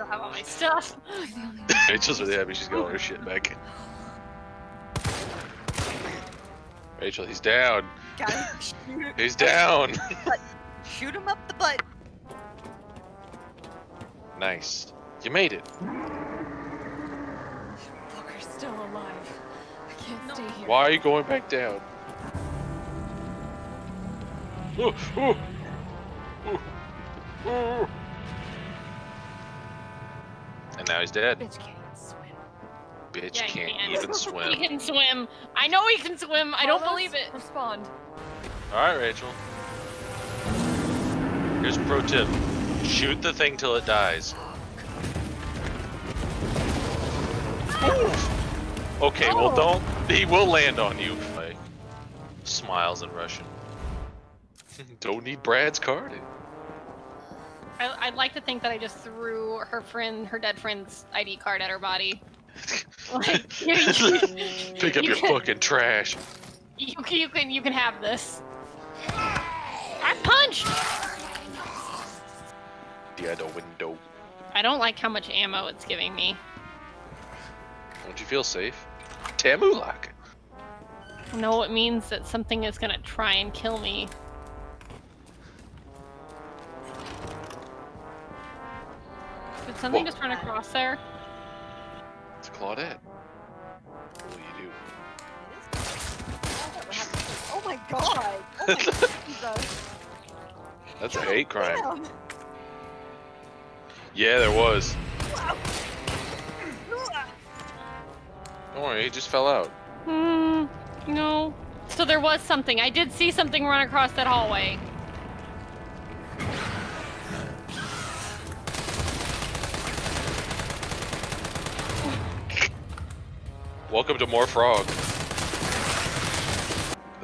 still have all my stuff. Rachel's really happy she's got all her shit back. Rachel, he's down. Shoot, He's down. shoot him up the butt. nice. You made it. Fucker's still alive. I can't stay here. Why are you going back down? Ooh, ooh, ooh, ooh. And now he's dead. Bitch can't even swim. Bitch Yeah, he can't can. even He swim. can swim. I know he can swim. I don't Carlos, believe it. Respond. Alright, Rachel. Here's a pro tip. Shoot the thing till it dies. Oof. Okay, well Oh. don't he will land on you. Like smiles in Russian. don't need Brad's card. I, I'd like to think that I just threw her friend, her dead friend's ID card at her body. Like, you, you, Pick up You your can- fucking trash. you, can- you can you can have this. I punched. The other window. I don't like how much ammo it's giving me. Don't you feel safe? Tamulak. No, it means that something is gonna try and kill me. Something Whoa. just run across there? It's Claudette. What will you do? Oh my god! Oh my Jesus! do? That's a hate crime. Damn. Yeah, there was. Don't worry, he just fell out. Hmm. No. So there was something. I did see something run across that hallway. Welcome to more frog.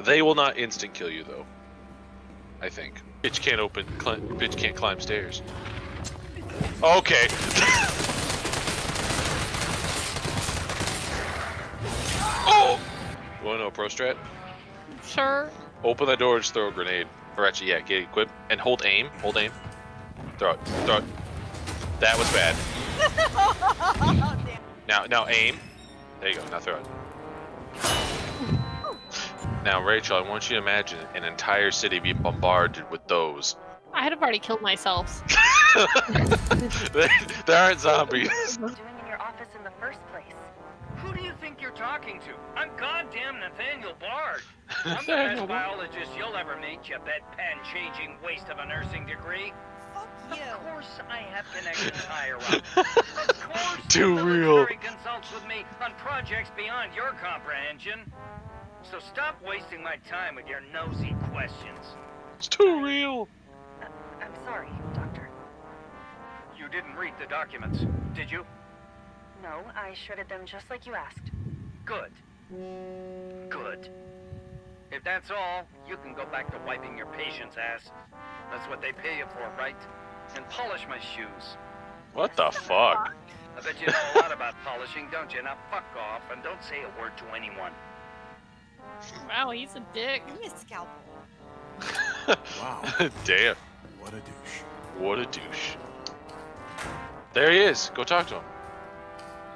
They will not instant kill you though. I think. Bitch can't open. Cli- bitch can't climb stairs. Okay. oh. You wanna know a pro strat? Sure. Open the door and just throw a grenade. Or actually, yeah, get equipped and hold aim. Hold aim. Throw it. Throw it. That was bad. Damn. Now, now aim. There you go. Now throw it. Now, Rachel, I want you to imagine an entire city being bombarded with those. I had have already killed myself. there, they aren't zombies. doing in your office in the first place? Who do you think you're talking to? I'm goddamn Nathaniel Bard. I'm the Nathaniel best biologist you'll ever meet, you bedpan-changing waste of a nursing degree. Fuck Of course I have connections higher up. Of course Too real. consults with me on projects beyond your comprehension. So stop wasting my time with your nosy questions. It's too real. Uh, I'm sorry, Doctor. You didn't read the documents, did you? No, I shredded them just like you asked. Good. Good. If that's all, you can go back to wiping your patient's ass. That's what they pay you for, right? And polish my shoes. What the fuck? I bet you know a lot about polishing, don't you? Now fuck off and don't say a word to anyone. Wow, he's a dick. Give me a scalpel. Wow, Damn. what a douche. What a douche. There he is. Go talk to him.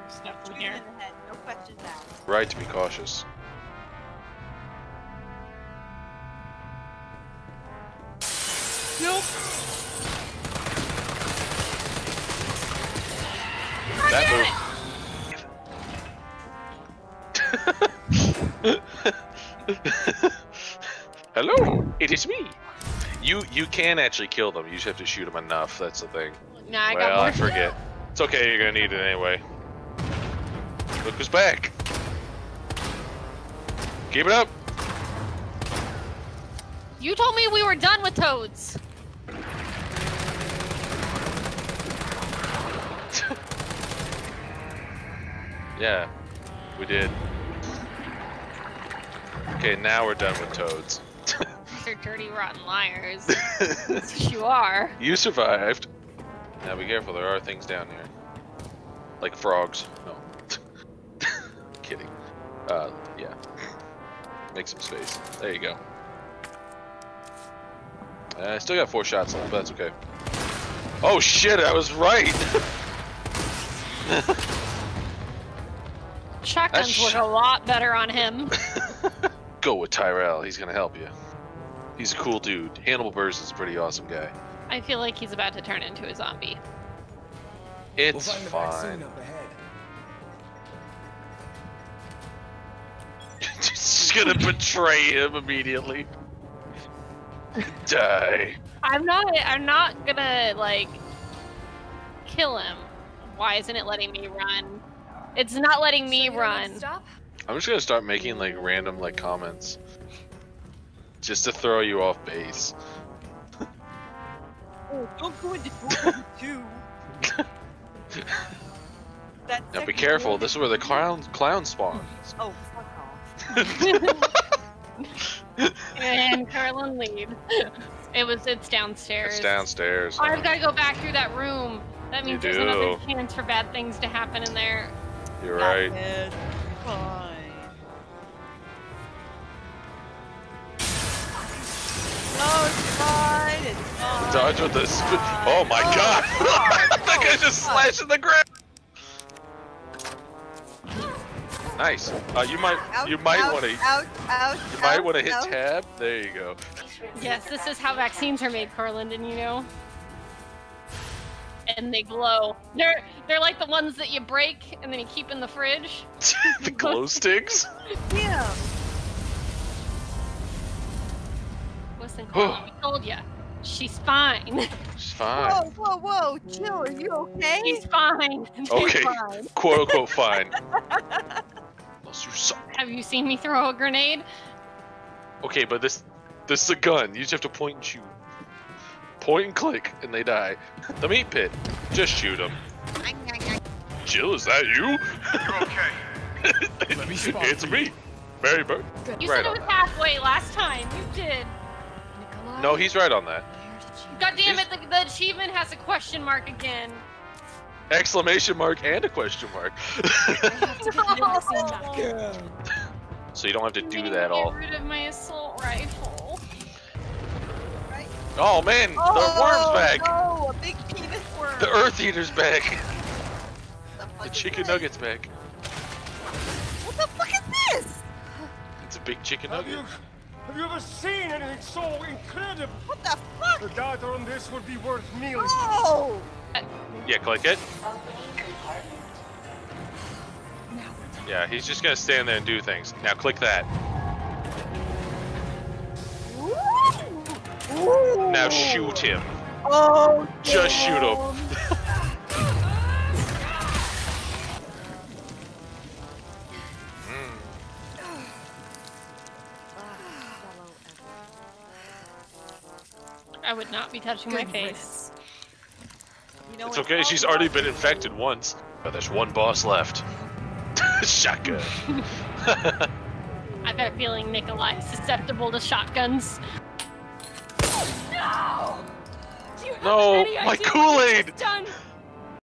There's stuff in here. in the head. No questions asked. Right to be cautious. Nope. That move. Hello, it is me. You you can actually kill them. You just have to shoot them enough. That's the thing. Nah, I got well, more. I forget. It's okay. You're gonna need it anyway. Look who's back. Keep it up. You told me we were done with toads. Yeah, we did. Okay, now we're done with toads. These are dirty, rotten liars. You are. you survived. Now be careful, there are things down here. Like frogs. No. Kidding. Uh, yeah. Make some space. There you go. Uh, I still got four shots left, but that's okay. Oh shit, I was right! Shotguns That's- look a lot better on him. Go with Tyrell. He's gonna help you. He's a cool dude. Hannibal Buress is a pretty awesome guy. I feel like he's about to turn into a zombie. It's we'll fine. vaccine up ahead. Just gonna betray him immediately. Die. I'm not. I'm not gonna like kill him. Why isn't it letting me run? It's not letting me So run. Stop. I'm just gonna start making like random like comments. Just to throw you off base. Oh, don't go into door two. Now be careful, this is where the clown clown spawns. Oh, fuck off. and Carolyn lead. It was. It's downstairs. It's downstairs. I've got to go back through that room. That You means there's another chance for bad things to happen in there. You're right. It's fine. No, it's fine. It's fine. Dodge with this. Oh my Oh, god! God. that guy just God. slashed in the ground. Nice. Uh, you might Ouch, you might want to Ouch, ouch, you might want to hit ouch. tab. There you go. Yes, this is how vaccines are made, Carlin. Didn't you know? And they glow. They're they're like the ones that you break and then you keep in the fridge. the glow sticks. Yeah. Listen, Carlin, we told you, She's fine. She's fine. Whoa, whoa, whoa. Chill. Are you okay? She's fine. Okay. fine. Quote unquote fine. Unless you suck. Have you seen me throw a grenade? Okay, but this this is a gun. You just have to point and shoot. Point and click, and they die. The meat pit. Just shoot them. Jill, is that you? You're okay. Let me spot it's you. me, Mary Bird. You Right said it was that. halfway last time. You did. Nikolai. No, he's right on that. Where God damn it, the, the achievement has a question mark again. Exclamation mark and a question mark. I have to get the vaccine back. Good. so you don't have to I'm do gonna that get all. rid of my assault rifle. Oh man, Oh, the worm's back. No, a big penis worm. The Earth Eater's back. The, The chicken this? nugget's back. What the fuck is this? It's a big chicken Have nugget. you, have you ever seen anything so incredible? What the fuck? The data on this would be worth millions. Oh! Yeah, click it. Now Yeah, he's just gonna stand there and do things. Now click that. Ooh. Now shoot him. Oh, Just shoot him. I would not be touching my face. You know It's what okay, she's already been infected once. But there's one boss left. Shotgun. I've got a feeling Nikolai is susceptible to shotguns. No! Do you have No, any my Kool-Aid! this has Done?